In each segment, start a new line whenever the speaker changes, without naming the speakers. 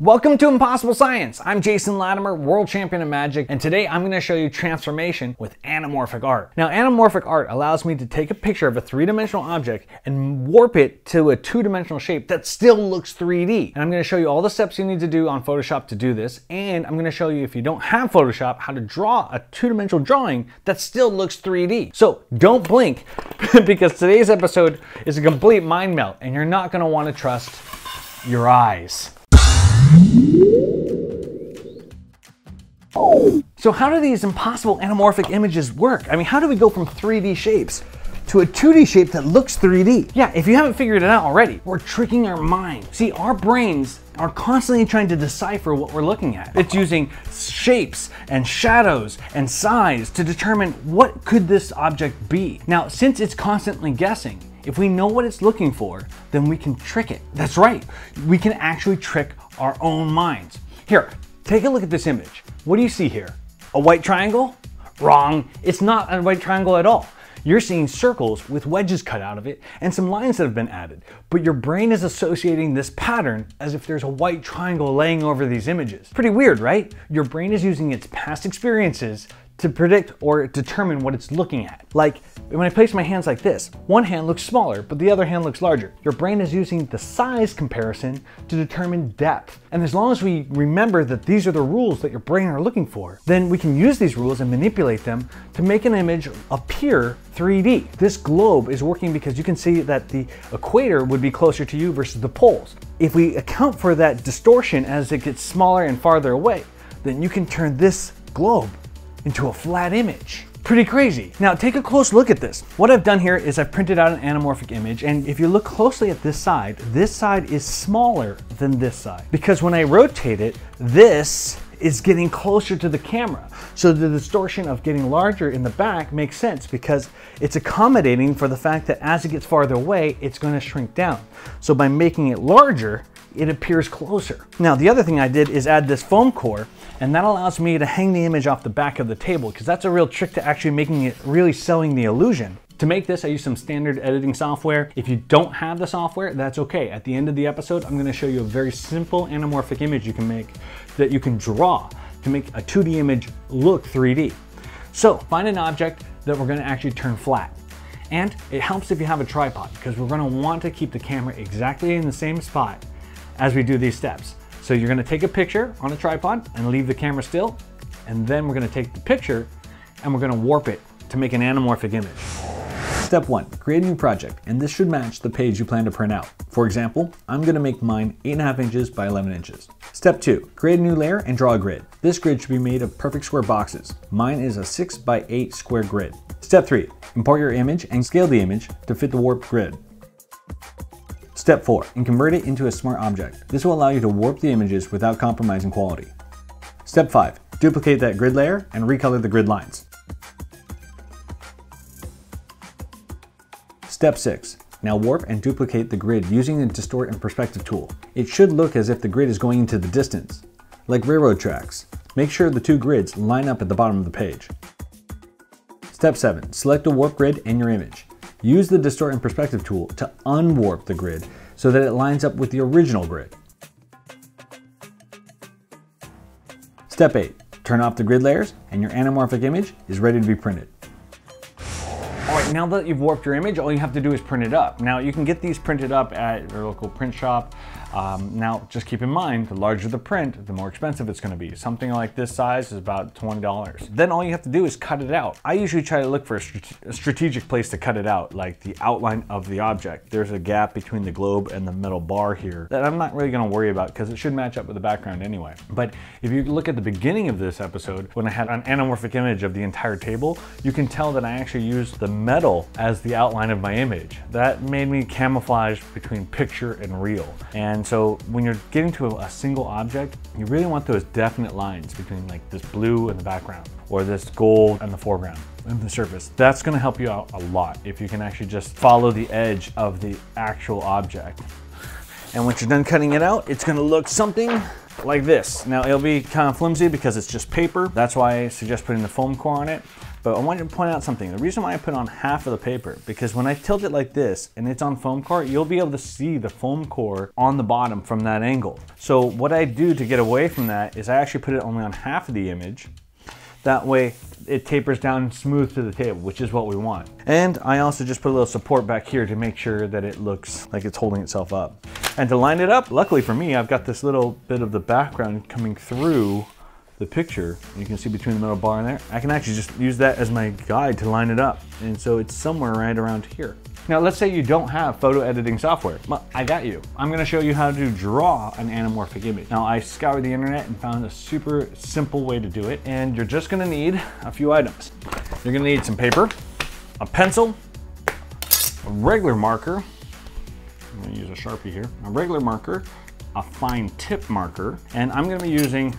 Welcome to Impossible Science. I'm Jason Latimer, world champion of magic, and today I'm going to show you transformation with anamorphic art. Now, anamorphic art allows me to take a picture of a three-dimensional object and warp it to a two-dimensional shape that still looks 3D. And I'm going to show you all the steps you need to do on Photoshop to do this, and I'm going to show you if you don't have Photoshop, how to draw a two-dimensional drawing that still looks 3D. So don't blink, because today's episode is a complete mind melt, and you're not going to want to trust your eyes. So how do these impossible anamorphic images work? I mean, how do we go from 3D shapes to a 2D shape that looks 3D? Yeah, if you haven't figured it out already, we're tricking our mind. See, our brains are constantly trying to decipher what we're looking at. It's using shapes and shadows and size to determine what could this object be. Now, since it's constantly guessing, if we know what it's looking for, then we can trick it. That's right. We can actually trick our own minds. Here, take a look at this image. What do you see here? A white triangle? Wrong. It's not a white triangle at all. You're seeing circles with wedges cut out of it and some lines that have been added, but your brain is associating this pattern as if there's a white triangle laying over these images. Pretty weird, right? Your brain is using its past experiences to predict or determine what it's looking at. Like when I place my hands like this, one hand looks smaller, but the other hand looks larger. Your brain is using the size comparison to determine depth. And as long as we remember that these are the rules that your brain are looking for, then we can use these rules and manipulate them to make an image appear 3D. This globe is working because you can see that the equator would be closer to you versus the poles. If we account for that distortion as it gets smaller and farther away, then you can turn this globe into a flat image. Pretty crazy. Now take a close look at this. What I've done here is I've printed out an anamorphic image and if you look closely at this side, this side is smaller than this side. Because when I rotate it, this is getting closer to the camera. So the distortion of getting larger in the back makes sense because it's accommodating for the fact that as it gets farther away, it's gonna shrink down. So by making it larger, it appears closer. Now, the other thing I did is add this foam core, and that allows me to hang the image off the back of the table, because that's a real trick to actually making it really selling the illusion. To make this, I use some standard editing software. If you don't have the software, that's okay. At the end of the episode, I'm gonna show you a very simple anamorphic image you can make that you can draw to make a 2D image look 3D. So find an object that we're gonna actually turn flat. And it helps if you have a tripod because we're gonna want to keep the camera exactly in the same spot as we do these steps. So you're gonna take a picture on a tripod and leave the camera still, and then we're gonna take the picture and we're gonna warp it to make an anamorphic image. Step one, create a new project, and this should match the page you plan to print out. For example, I'm gonna make mine 8.5 inches by 11 inches. Step two, create a new layer and draw a grid. This grid should be made of perfect square boxes. Mine is a six by eight square grid. Step three, import your image and scale the image to fit the warped grid. Step 4. And convert it into a smart object. This will allow you to warp the images without compromising quality. Step 5. Duplicate that grid layer and recolor the grid lines. Step 6. Now warp and duplicate the grid using the Distort and Perspective tool. It should look as if the grid is going into the distance. Like railroad tracks, make sure the two grids line up at the bottom of the page. Step 7. Select a warp grid in your image. Use the Distort and Perspective tool to unwarp the grid so that it lines up with the original grid. Step 8. Turn off the grid layers and your anamorphic image is ready to be printed. All right, now that you've warped your image, all you have to do is print it up. Now you can get these printed up at your local print shop. Um, now just keep in mind, the larger the print, the more expensive it's gonna be. Something like this size is about $20. Then all you have to do is cut it out. I usually try to look for a, a strategic place to cut it out, like the outline of the object. There's a gap between the globe and the metal bar here that I'm not really gonna worry about because it should match up with the background anyway. But if you look at the beginning of this episode, when I had an anamorphic image of the entire table, you can tell that I actually used the metal as the outline of my image. That made me camouflage between picture and real. And so when you're getting to a, a single object, you really want those definite lines between like this blue and the background or this gold and the foreground and the surface. That's gonna help you out a lot if you can actually just follow the edge of the actual object. And once you're done cutting it out, it's gonna look something like this. Now it'll be kind of flimsy because it's just paper. That's why I suggest putting the foam core on it. But I wanted to point out something. The reason why I put on half of the paper, because when I tilt it like this and it's on foam core, you'll be able to see the foam core on the bottom from that angle. So what I do to get away from that is I actually put it only on half of the image. That way it tapers down smooth to the table, which is what we want. And I also just put a little support back here to make sure that it looks like it's holding itself up. And to line it up, luckily for me, I've got this little bit of the background coming through the picture, you can see between the middle bar and there, I can actually just use that as my guide to line it up. And so it's somewhere right around here. Now let's say you don't have photo editing software. Well, I got you. I'm gonna show you how to draw an anamorphic image. Now I scoured the internet and found a super simple way to do it. And you're just gonna need a few items. You're gonna need some paper, a pencil, a regular marker, I'm gonna use a Sharpie here, a regular marker, a fine tip marker, and I'm gonna be using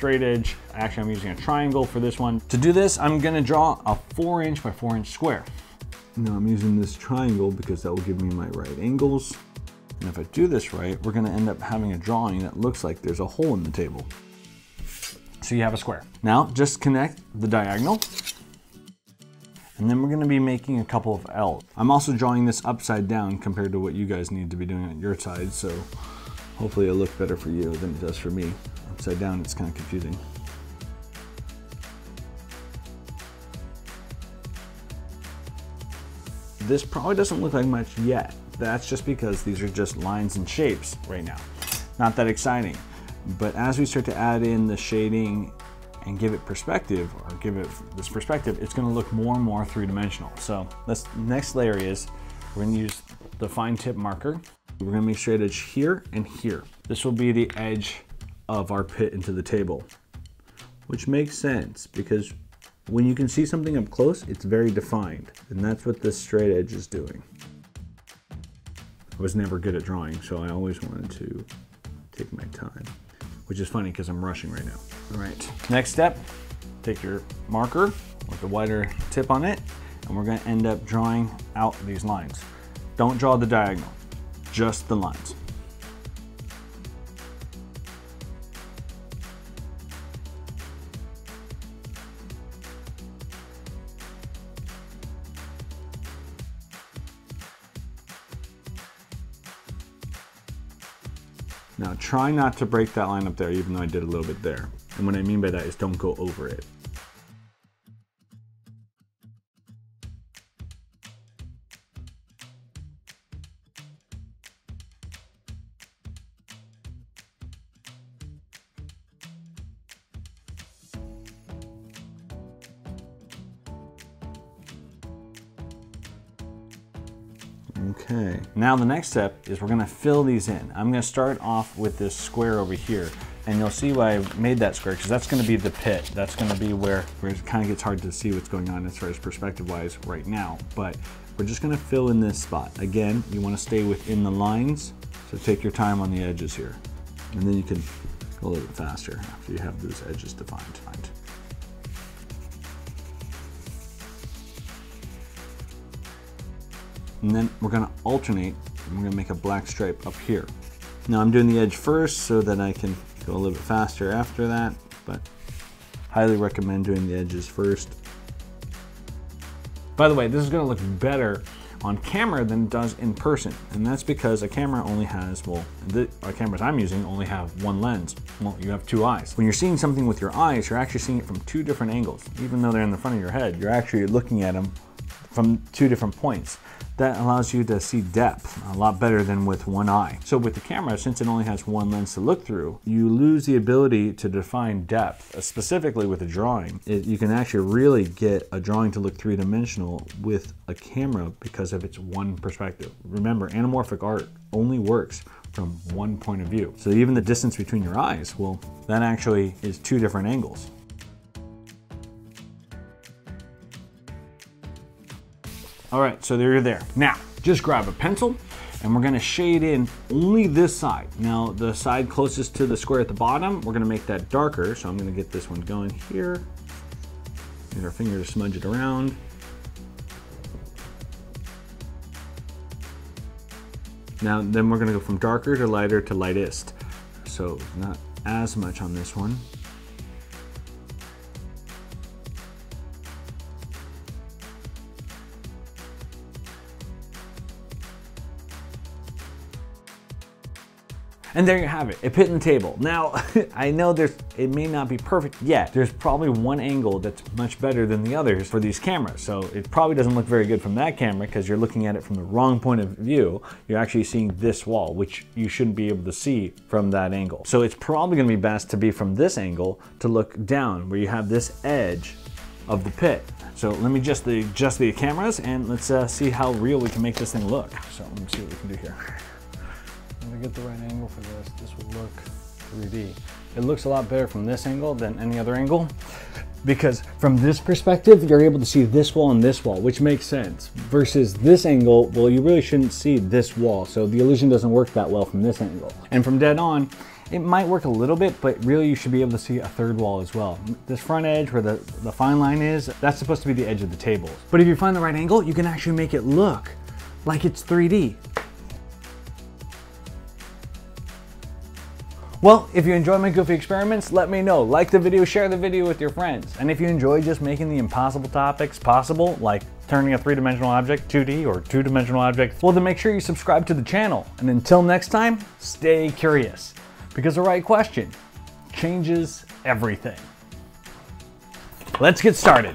straight edge. Actually, I'm using a triangle for this one. To do this, I'm gonna draw a four inch by four inch square. Now I'm using this triangle because that will give me my right angles. And if I do this right, we're gonna end up having a drawing that looks like there's a hole in the table. So you have a square. Now just connect the diagonal and then we're gonna be making a couple of L's. I'm also drawing this upside down compared to what you guys need to be doing on your side, so hopefully it'll look better for you than it does for me upside down, it's kind of confusing. This probably doesn't look like much yet. That's just because these are just lines and shapes right now. Not that exciting. But as we start to add in the shading and give it perspective, or give it this perspective, it's gonna look more and more three-dimensional. So this next layer is, we're gonna use the fine tip marker. We're gonna make straight edge here and here. This will be the edge of our pit into the table, which makes sense because when you can see something up close, it's very defined. And that's what this straight edge is doing. I was never good at drawing, so I always wanted to take my time, which is funny because I'm rushing right now. All right, next step, take your marker with the wider tip on it, and we're gonna end up drawing out these lines. Don't draw the diagonal, just the lines. Now try not to break that line up there, even though I did a little bit there. And what I mean by that is don't go over it. Okay, now the next step is we're gonna fill these in. I'm gonna start off with this square over here and you'll see why I made that square because that's gonna be the pit. That's gonna be where, where it kind of gets hard to see what's going on as far as perspective wise right now, but we're just gonna fill in this spot. Again, you wanna stay within the lines, so take your time on the edges here. And then you can go a little bit faster after you have those edges defined. And then we're gonna alternate, and we're gonna make a black stripe up here. Now I'm doing the edge first so that I can go a little bit faster after that, but highly recommend doing the edges first. By the way, this is gonna look better on camera than it does in person. And that's because a camera only has, well, the cameras I'm using only have one lens. Well, you have two eyes. When you're seeing something with your eyes, you're actually seeing it from two different angles. Even though they're in the front of your head, you're actually looking at them from two different points that allows you to see depth a lot better than with one eye. So with the camera, since it only has one lens to look through, you lose the ability to define depth, uh, specifically with a drawing. It, you can actually really get a drawing to look three-dimensional with a camera because of its one perspective. Remember, anamorphic art only works from one point of view. So even the distance between your eyes, well, that actually is two different angles. All right, so there you're there. Now, just grab a pencil and we're gonna shade in only this side. Now, the side closest to the square at the bottom, we're gonna make that darker. So I'm gonna get this one going here. Use our finger to smudge it around. Now, then we're gonna go from darker to lighter to lightest. So not as much on this one. And there you have it, a pit in the table. Now, I know there's it may not be perfect yet. There's probably one angle that's much better than the others for these cameras. So it probably doesn't look very good from that camera because you're looking at it from the wrong point of view. You're actually seeing this wall, which you shouldn't be able to see from that angle. So it's probably gonna be best to be from this angle to look down where you have this edge of the pit. So let me just adjust the cameras and let's uh, see how real we can make this thing look. So let me see what we can do here get the right angle for this, this will look 3D. It looks a lot better from this angle than any other angle because from this perspective, you're able to see this wall and this wall, which makes sense. Versus this angle, well, you really shouldn't see this wall. So the illusion doesn't work that well from this angle. And from dead on, it might work a little bit, but really you should be able to see a third wall as well. This front edge where the, the fine line is, that's supposed to be the edge of the table. But if you find the right angle, you can actually make it look like it's 3D. Well, if you enjoy my goofy experiments, let me know. Like the video, share the video with your friends. And if you enjoy just making the impossible topics possible, like turning a three-dimensional object 2D or two-dimensional object, well then make sure you subscribe to the channel. And until next time, stay curious. Because the right question changes everything. Let's get started.